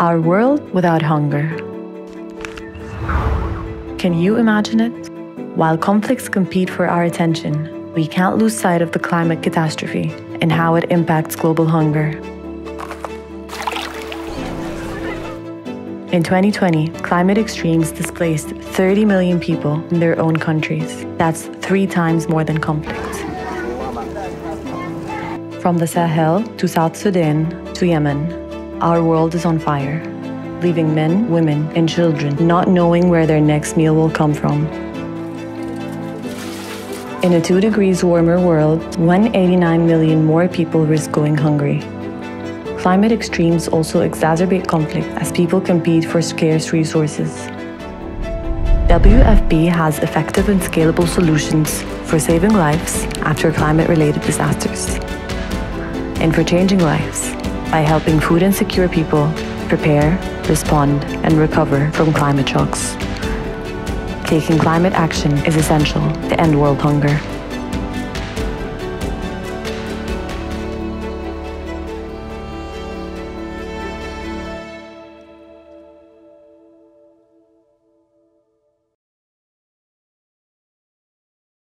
Our world without hunger. Can you imagine it? While conflicts compete for our attention, we can't lose sight of the climate catastrophe and how it impacts global hunger. In 2020, climate extremes displaced 30 million people in their own countries. That's three times more than conflict. From the Sahel to South Sudan to Yemen, our world is on fire, leaving men, women, and children not knowing where their next meal will come from. In a 2 degrees warmer world, 189 million more people risk going hungry. Climate extremes also exacerbate conflict as people compete for scarce resources. WFP has effective and scalable solutions for saving lives after climate-related disasters and for changing lives by helping food insecure people prepare, respond, and recover from climate shocks. Taking climate action is essential to end world hunger.